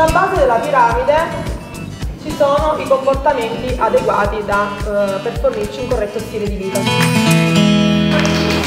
sulla base della piramide ci sono i comportamenti adeguati da, eh, per fornirci un corretto stile di vita.